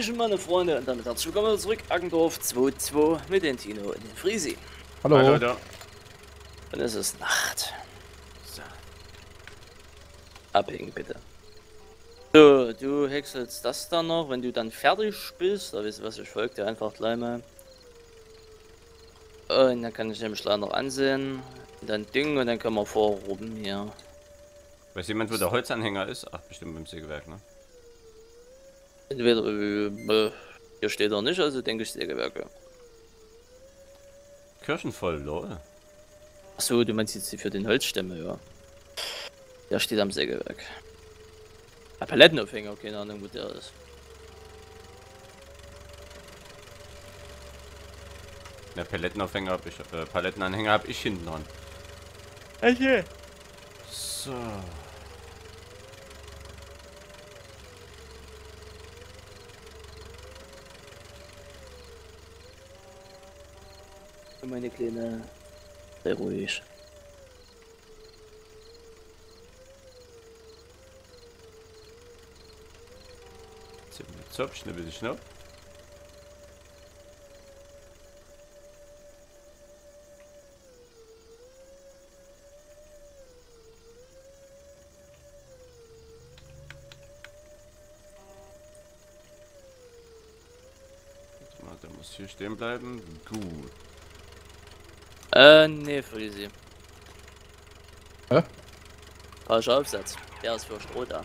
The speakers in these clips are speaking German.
Hallöchen, meine Freunde, und damit herzlich willkommen zurück, Aggendorf 2.2 mit den Tino und den Frisi. Hallo. Hallo, da. Und es ist Nacht. So. Abhängen, bitte. So, du häckselst das dann noch, wenn du dann fertig bist, da wisst ihr was, ich folge dir einfach gleich mal. Und dann kann ich nämlich gleich noch ansehen, und dann Ding, und dann können wir vorruben hier. Weiß jemand, wo der Holzanhänger ist? Ach, bestimmt beim Sägewerk, ne? Entweder, äh, hier steht er nicht, also denke ich Sägewerke. Kirchen voll, lol. Achso, du meinst jetzt die für den Holzstämme, ja. Der steht am Sägewerk. Ah, Palettenaufhänger, keine Ahnung, wo der ist. Der Palettenaufhänger hab ich, äh, Palettenanhänger hab ich hinten dran. Okay. So. Meine Kleine, sehr ruhig. Zopf, schnippel die schnapp. Der muss hier stehen bleiben. Gut. Äh, nee, Frisi. Hä? Falscher Aufsatz. Der ist für Stroh da.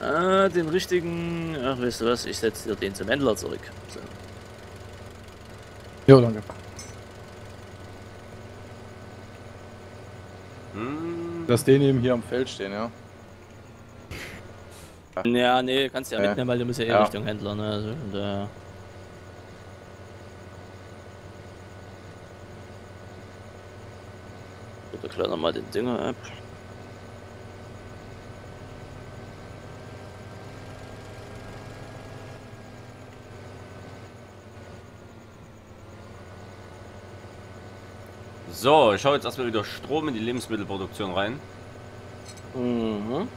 Ah, den richtigen. Ach, weißt du was? Ich setze dir den zum Händler zurück. So. Jo, danke. Hm, Dass den eben hier am Feld stehen, ja. Ja, nee, kannst du ja Ja. mitnehmen, weil du musst ja eh Ja. Richtung Händler, ne? Also, und, äh, Bitte klar nochmal den Dinger ab. So, ich hau jetzt erstmal wieder Strom in die Lebensmittelproduktion rein. Mhm.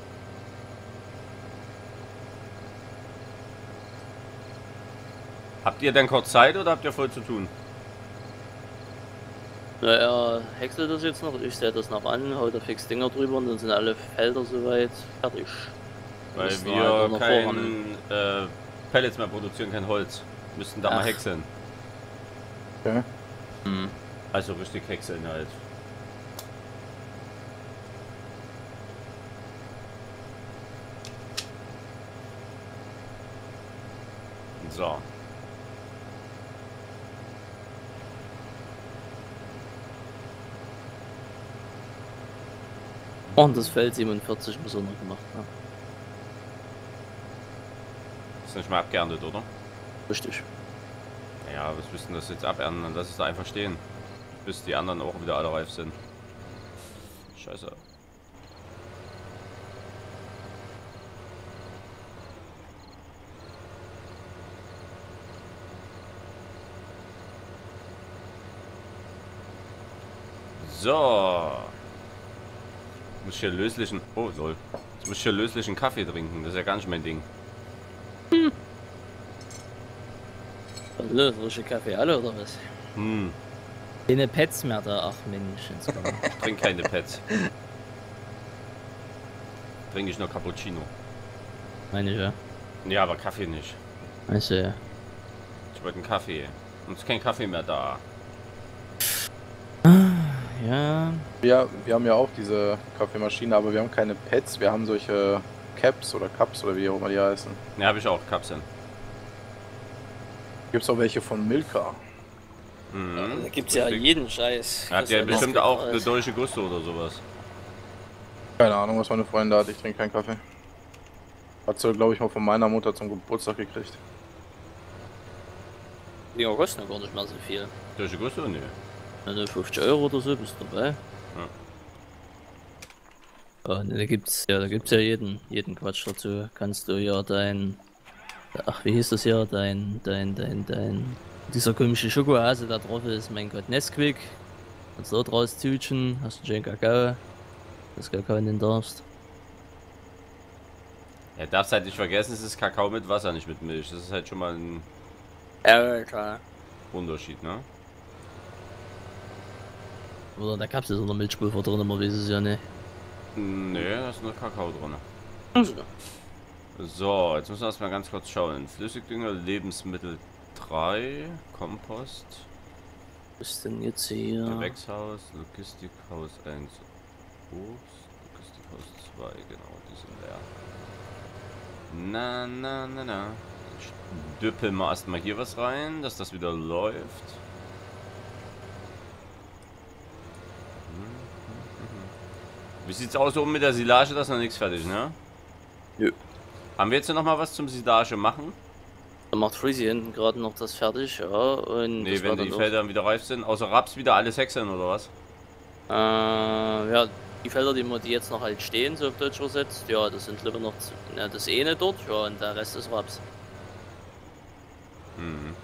Habt ihr denn kurz Zeit oder habt ihr voll zu tun? Naja, häckselt das jetzt noch, ich setze das noch an, hau da fix Dinger drüber und dann sind alle Felder soweit fertig. Weil Müssen wir kein äh, Pellets mehr produzieren, kein Holz. Müssten da mal Ach. häckseln. Okay. Hm. Also richtig häckseln halt. So. Und das Feld 47 muss er noch gemacht haben. Ist nicht mal abgeerntet, oder? Richtig. Ja, was müssen das jetzt abernten? Dann lass es da einfach stehen. Bis die anderen auch wieder alle reif sind. Scheiße. So. Muss ich hier löslichen. Oh, lol. Jetzt muss ich hier löslichen Kaffee trinken. Das ist ja gar nicht mein Ding. Hallo, frische Kaffee, alle oder was? Hm. Keine Pets mehr da, ach Mensch. Ich trinke keine Pets. Trinke ich nur Cappuccino. Meine ich ja. Ja, aber Kaffee nicht. Also, ja. Ich wollte einen Kaffee. Und es ist kein Kaffee mehr da. Ja, Wir, wir haben ja auch diese Kaffeemaschine, aber wir haben keine Pads, wir haben solche Caps oder Cups oder wie auch immer die heißen. Ne, habe ich auch Kapseln. Gibt's auch welche von Milka. Mhm. da gibt's ja jeden Scheiß. Habt ihr da bestimmt auch gibt, eine deutsche Gusto oder sowas? Keine Ahnung, was meine Freundin da hat, ich trinke keinen Kaffee. Hat sie, glaube ich, mal von meiner Mutter zum Geburtstag gekriegt. Die kosten ja gar nicht mehr so viel. Deutsche Gusto? Nee. Also 50 Euro oder so bist du dabei. Ja. Und da gibt's ja, da gibt's ja jeden, jeden Quatsch dazu. Kannst du ja dein, ach wie hieß das hier, dein, dein, dein, dein, dieser komische Schokohase da drauf ist, mein Gott, Nesquik. Kannst du da draus tütschen, hast einen schönen Kakao, das Kakao nehmen darfst. Ja, darfst halt nicht vergessen, es ist Kakao mit Wasser, nicht mit Milch. Das ist halt schon mal ein Ja, klar. Unterschied, ne? Oder in der Kapsel ist noch Milchpulver drin, man weiß es ja nicht. Nee, da ist nur Kakao drin. Also. So, jetzt müssen wir erstmal ganz kurz schauen. Flüssigdünger, Lebensmittel 3, Kompost, Was ist denn jetzt hier? Gewächshaus, Logistikhaus 1, Obst, Logistikhaus 2, genau, die sind leer. Na, na, na, na. Düppeln wir erstmal hier was rein, dass das wieder läuft. Wie sieht's aus oben mit der Silage? Das ist noch nichts fertig, ne? Nö. Haben wir jetzt noch mal was zum Silage machen? Da macht Freezy hinten gerade noch das fertig, ja. Und Nee, wenn die Felder dann wieder reif sind. Außer Raps wieder alles häckseln oder was? Äh, ja, die Felder, die, wir, die jetzt noch halt stehen, so auf Deutsch übersetzt, ja, das sind lieber noch ja, das eine dort, ja, und der Rest ist Raps. Mhm.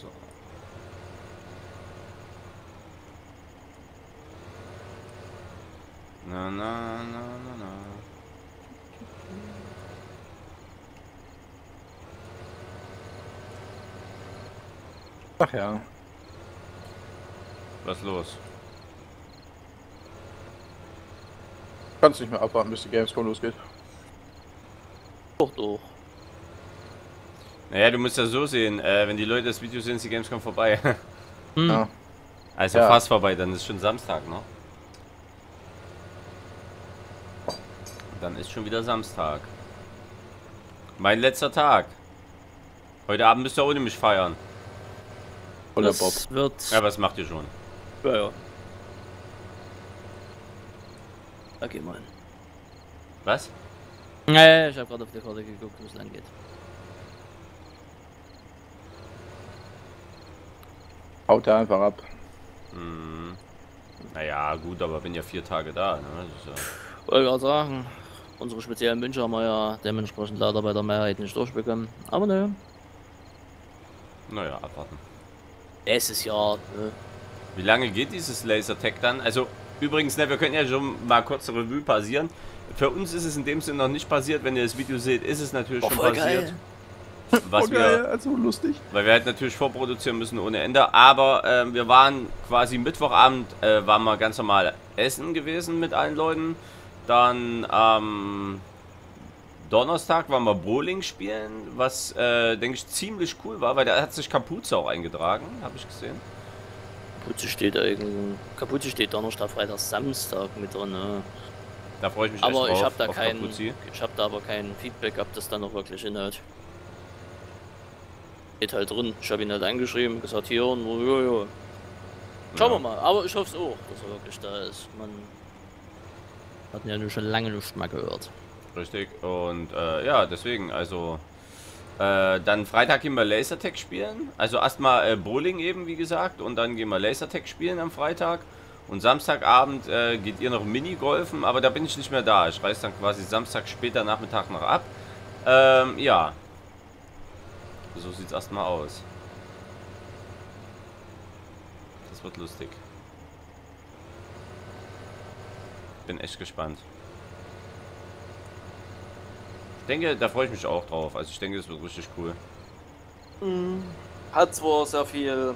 So. Na na na na na. Ach ja. Was los? Kannst nicht mehr abwarten, bis die Gamescom losgeht. Doch, doch. Naja, du musst ja so sehen, äh, wenn die Leute das Video sehen, ist die Gamescom vorbei. Hm. Ja. also Ja. fast vorbei, dann ist schon Samstag, ne? Dann ist schon wieder Samstag. Mein letzter Tag. Heute Abend müsst ihr ohne mich feiern. Bob. das wird. Ja, was macht ihr schon? Ja, ja. Da wir hin. Was? Nee, ich habe gerade auf die Karte geguckt, wo es lang geht. Haut er einfach ab. Hm. Naja, gut, aber bin ja vier Tage da, ne? Das ist ja Wollte gerade sagen, unsere speziellen Wünsche haben wir ja dementsprechend leider bei der Mehrheit nicht durchbekommen. Aber ne, naja, abwarten. Nächstes Jahr, ne. Wie lange geht dieses Lasertag dann? Also, übrigens, ne, wir können ja schon mal kurz eine Revue passieren. Für uns ist es in dem Sinne noch nicht passiert. Wenn ihr das Video seht, ist es natürlich Oh, schon passiert. geil. Was oh, wir, also lustig. weil wir halt natürlich vorproduzieren müssen ohne Ende. Aber ähm, wir waren quasi Mittwochabend, äh, waren wir ganz normal essen gewesen mit allen Leuten. Dann am Donnerstag waren wir Bowling spielen, was äh, denke ich ziemlich cool war, weil da hat sich Kapuze auch eingetragen, habe ich gesehen. Kapuze steht da irgendwo. Kapuze steht Donnerstag, Freitag, Samstag mit drin, ne. Da freue ich mich Aber echt ich drauf, habe da kein, Kapuzi. ich habe da aber kein Feedback, ob das dann noch wirklich hinhaut. Steht halt drin. Ich habe ihn halt angeschrieben, gesagt hier und wo, jo, jo. Schauen wir mal, aber ich hoffe es auch, dass er wirklich da ist. Man hat ja nur schon lange nicht mal gehört. Richtig. Und äh, ja, deswegen, also äh, dann Freitag gehen wir Lasertag spielen. Also erstmal äh, Bowling eben, wie gesagt, und dann gehen wir Lasertag spielen am Freitag. Und Samstagabend äh, geht ihr noch Minigolfen, aber da bin ich nicht mehr da. Ich reise dann quasi Samstag später Nachmittag noch ab. Ähm, ja. So sieht's erstmal aus. Das wird lustig. Bin echt gespannt. Ich denke, da freue ich mich auch drauf. Also ich denke, das wird richtig cool. Hat zwar sehr viel.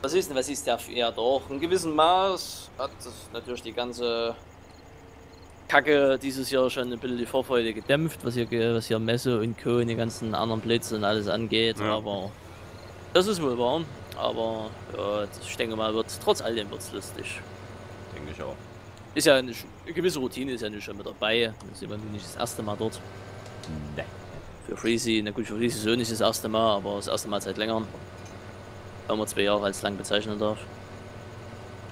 Was ist denn, was ist der? Ja, doch, in gewissem Maß hat das natürlich die ganze Kacke dieses Jahr schon ein bisschen die Vorfreude gedämpft, was hier, was hier Messe und Co. und die ganzen anderen Plätze und alles angeht. Ja. Aber das ist wohl wahr. Aber ja, ich denke mal, wird trotz all dem wird's lustig. Denke ich auch. Ist ja eine, eine gewisse Routine ist ja nicht schon mit dabei. Das ist immer nicht das erste Mal dort. Nee. Für Freezy, na gut, für Freezy so nicht das erste Mal, aber das erste Mal seit längerem. Wenn man zwei Jahre als lang bezeichnen darf.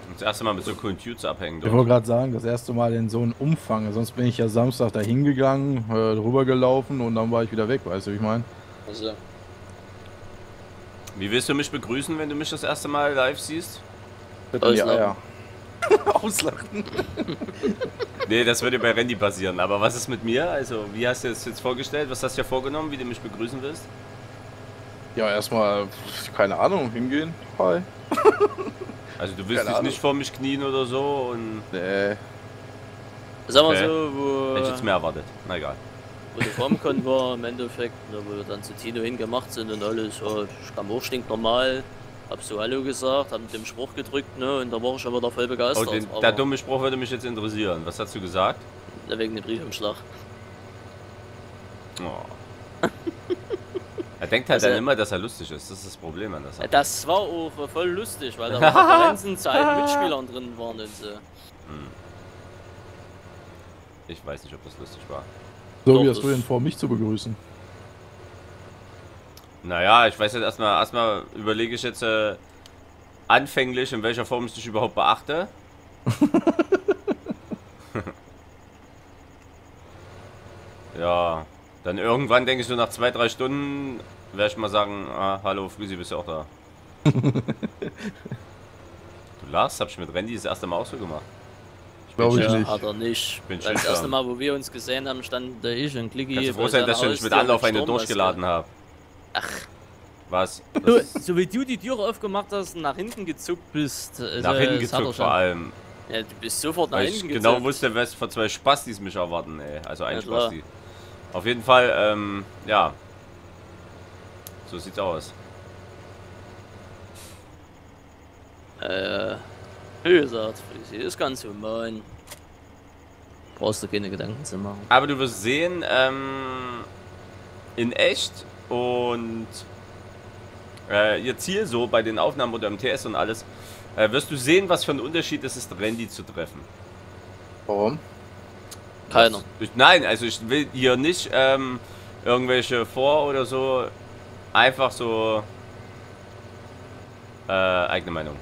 Und das erste Mal mit so coolen Tunes abhängen. Ich Dort. wollte gerade sagen, das erste Mal in so einem Umfang. Sonst bin ich ja Samstag da hingegangen, äh, drüber gelaufen und dann war ich wieder weg, weißt du, wie ich meine? Also, Wie willst du mich begrüßen, wenn du mich das erste Mal live siehst? Bitte Ausladen. Eier. Auslachen. Nee, das würde bei Randy passieren. Aber was ist mit mir? Also, wie hast du es jetzt vorgestellt? Was hast du dir vorgenommen, wie du mich begrüßen willst? Ja, erstmal, keine Ahnung, hingehen. Hi. Also, du willst Keine dich Ahnung. nicht vor mich knien oder so und. Nee. Sag mal Okay. so, wo, Hätte ich jetzt mehr erwartet. Na egal. wo der Formcon war im Endeffekt, wo wir dann zu Tino hingemacht sind und alles, ja, ich kam auch stinknormal, hab so Hallo gesagt, hab mit dem Spruch gedrückt, ne, und da war ich schon wieder voll Oh, begeistert. den, aber der dumme Spruch würde mich jetzt interessieren. Was hast du gesagt? wegen dem Briefumschlag. Oh. er denkt halt Also- dann immer, dass er lustig ist. Das ist das Problem an der Sache. Das war auch voll lustig, weil da Referenzen zu alten Mitspielern drin waren und so. Ich weiß nicht, ob das lustig war. So Doch, wie hast du denn vor, mich zu begrüßen? Naja, ich weiß jetzt erstmal, erstmal überlege ich jetzt äh, anfänglich, in welcher Form ich dich überhaupt beachte. ja, dann irgendwann denke ich so nach zwei, drei Stunden werde ich mal sagen, ah, hallo Frisi, bist du auch da? du lachst, hab ich mit Randy das erste Mal auch so gemacht. Ich bin Glaub ich schüchtern. nicht. Hat er nicht. bin Weil das erste Mal, wo wir uns gesehen haben, standen da ich und Klicki. Kannst du froh sein, dass ich nicht mit Anlauf eine durchgeladen habe. Ach. Was? Du, so wie du die Tür aufgemacht hast und nach hinten gezuckt bist. Also, Nach hinten gezuckt vor allem. Ja, du bist sofort nach Weil hinten ich genau gezuckt. wusste, was für zwei Spastis mich erwarten, ey. Also ein Ja. Spasti. Auf jeden Fall, ähm, ja. So sieht's aus. Äh, wie gesagt, Frisi, ist ganz human. Brauchst du keine Gedanken zu machen. Aber du wirst sehen, ähm, in echt und äh, ihr Ziel so bei den Aufnahmen oder im TS und alles, äh, wirst du sehen, was für ein Unterschied es ist, Randy zu treffen. Warum? Keiner. Ich, nein, also ich will hier nicht ähm, irgendwelche vor oder so. Einfach so äh, eigene Meinung.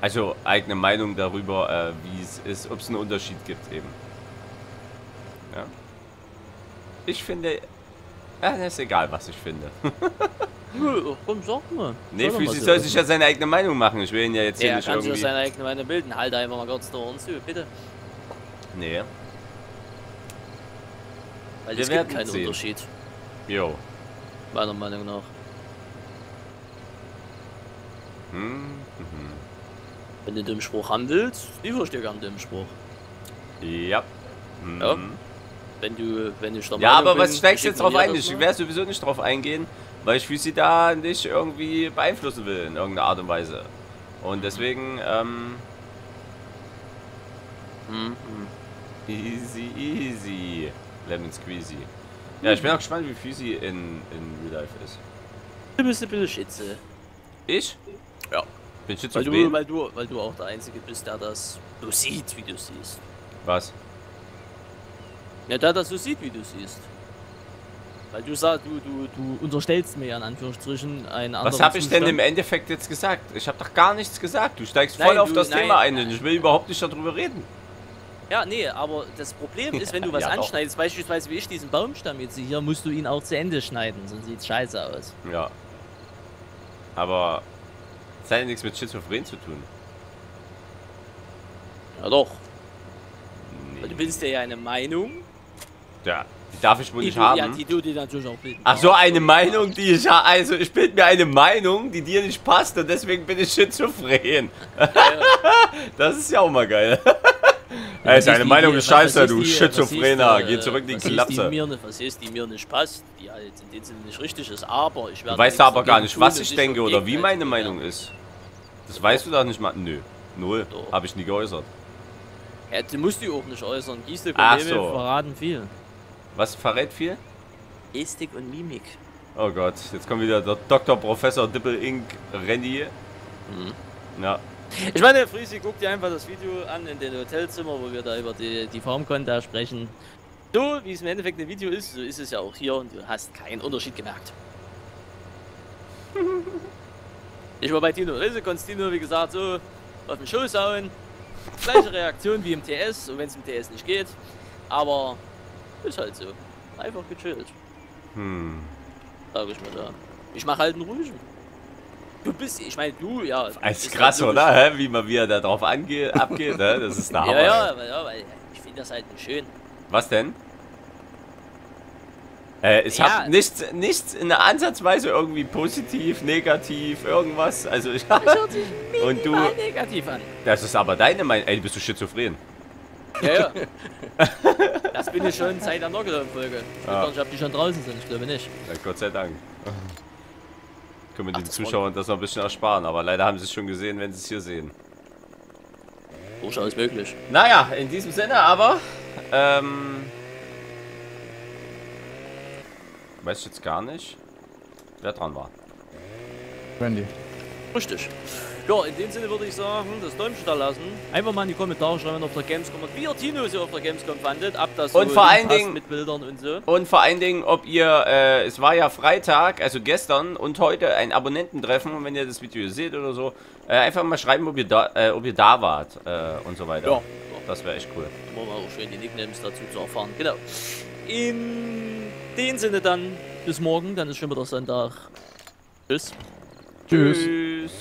Also eigene Meinung darüber, äh, wie es ist, ob es einen Unterschied gibt eben. Ja. Ich finde, ja, ist egal, was ich finde. Ja, komm, sag mal. nee, Füßi so. soll sich ja seine eigene Meinung machen. Ich will ihn ja jetzt hier Er nicht kann sich ja irgendwie. seine eigene Meinung bilden. Halt einfach mal kurz Ohren zu, bitte. Nee. Weil es gibt keinen sehen. Unterschied, Jo. meiner Meinung nach. Hm, mhm. Wenn du den Spruch haben willst, ich dir gern den Spruch. Ja. Mhm. Ja. Wenn du, wenn ich der Ja, aber was bin, steigst du jetzt drauf ein? Ich werde sowieso nicht drauf eingehen, weil ich sie da nicht irgendwie beeinflussen will in irgendeiner Art und Weise. Und deswegen, ähm, Hm, hm. easy, easy. Lemon Squeezy. Ja, ich bin auch gespannt, wie Füsi in, in Real Life ist. Du bist ein bisschen Schitze. Ich? Ja. Bin Weil du, weil, du, weil du auch der Einzige bist, der das so sieht, wie du siehst. Was? Ja, der das so sieht, wie du siehst. Weil du sagst, du, du, du unterstellst mir ja in Anführungsstrichen einen anderen Was habe ich denn im Endeffekt jetzt gesagt? Ich habe doch gar nichts gesagt. Du steigst Nein, voll auf du- das nein, Thema ein und ich will überhaupt nicht darüber reden. Ja, nee, aber das Problem ist, wenn du was Ja, doch. anschneidest, beispielsweise wie ich diesen Baumstamm jetzt hier, musst du ihn auch zu Ende schneiden, sonst sieht scheiße aus. Ja. Aber es hat ja nichts mit Schizophren zu tun. Ja doch. Nee. Weil du bildest dir ja eine Meinung, Ja, die darf ich wohl die nicht du, haben. ja, die du dir natürlich auch bilden Ach so, eine Meinung, die ich ha- also ich bild mir eine Meinung, die dir nicht passt und deswegen bin ich schizophren. Das ist ja auch mal geil. Ey, Was deine Meinung ist scheiße, du die- Schizophrener. ist, Geh zurück in die Klapse. mir, nicht- was ist, die mir nicht passt, die halt in dem Sinne nicht richtig ist, aber ich werde Du weißt aber gar nicht, tun was ich denke oder wie meine Meinung ist. Das weißt du doch nicht mal. Nö. Null. Habe ich nie geäußert. Ja, du musst die auch nicht äußern. Ach Mimik so. verraten viel. Was verrät viel? Gestik und Mimik. Oh Gott, jetzt kommt wieder der Dr. Professor Dippel Inc. Renny. Mhm. Ja. Ich meine, Friesi, guck dir einfach das Video an in den Hotelzimmer, wo wir da über die, die Farmcon da sprechen. So, wie es im Endeffekt ein Video ist, so ist es ja auch hier und du hast keinen Unterschied gemerkt. ich war bei Tino Risse, konntest Tino, wie gesagt, so auf den Schoß hauen. Gleiche Reaktion wie im TS, und wenn es im TS nicht geht. Aber ist halt so. Einfach gechillt, Hm. sag ich mal da. Ich mach halt einen ruhigen. Du bist, ich meine, du, ja. Ist krass, halt oder? Hä? Wie man wie er da drauf angeht, abgeht, ne? Das ist der. Hammer. Ja, ja, ja, weil ich finde das halt nicht schön. Was denn? Äh, ich Ja. habe nichts, nichts in der Ansatzweise irgendwie positiv, negativ, irgendwas. Also ich Das hört sich Und du- negativ an. Das ist aber deine Meinung. Ey, bist du schizophren? Ja, ja. das bin ich schon seit der Nockelfolge. Ich Ja. weiß gar nicht, ob die schon draußen sind, ich glaube nicht. Ja, Gott sei Dank. Können wir Ach, den das Zuschauern das noch ein bisschen ersparen, aber leider haben sie es schon gesehen, wenn sie es hier sehen. Durchaus möglich. Naja, in diesem Sinne aber, ähm, weiß ich jetzt gar nicht, wer dran war. Randy. Richtig. Ja, in dem Sinne würde ich sagen, das Däumchen da lassen. Einfach mal in die Kommentare schreiben auf der Gamescom wie ihr Tino so auf der Gamescom fandet. Ab das so Und vor allen Dingen- mit Bildern und so. Und vor allen Dingen, ob ihr, äh, es war ja Freitag, also gestern und heute ein Abonnententreffen, und wenn ihr das Video seht oder so, äh, einfach mal schreiben, ob ihr da, äh, ob ihr da wart äh, und so weiter. Ja. Das wäre echt cool. Immer mal auch schön die Nicknames dazu zu erfahren. Genau. In dem Sinne dann bis morgen, dann ist schon wieder Sonntag. Tschüss. Tschüss. Tschüss.